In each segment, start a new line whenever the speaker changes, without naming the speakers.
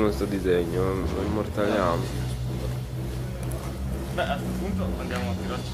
questo disegno, lo immortaliamo.
Beh, a questo punto andiamo a tirarci.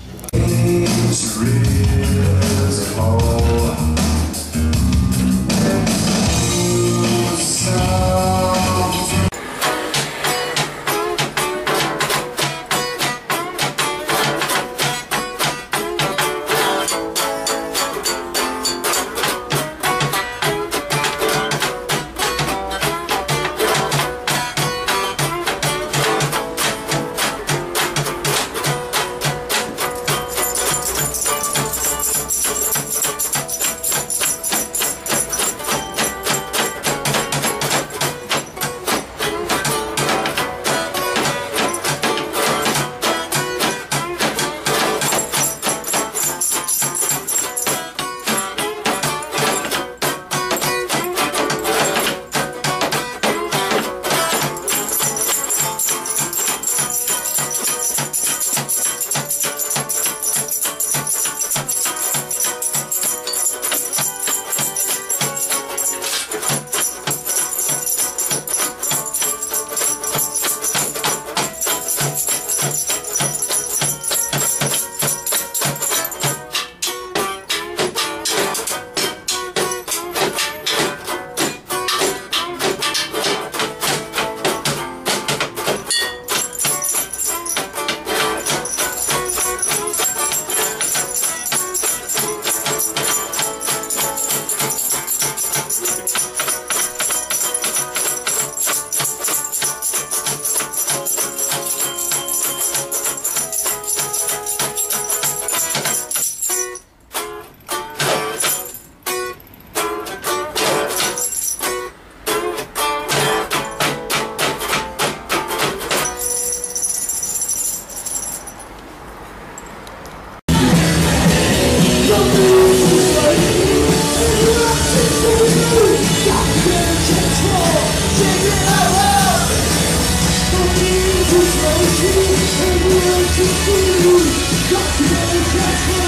Got to go, just